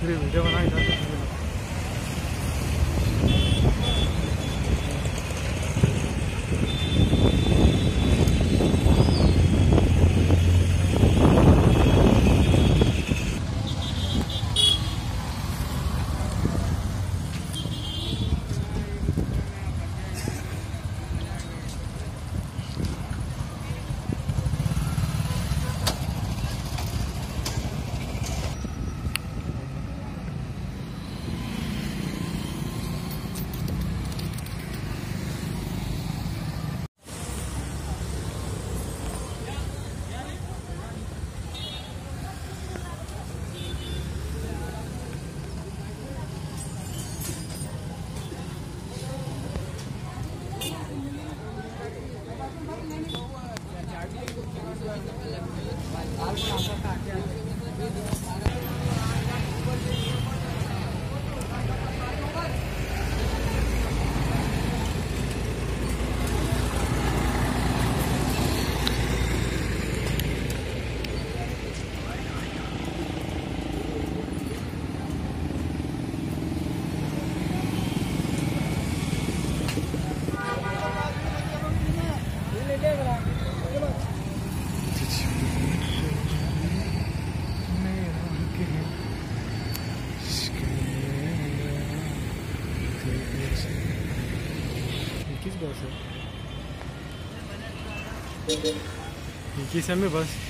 テレビではないかと思います。आप İkiz bası. İkiz sen mi bas?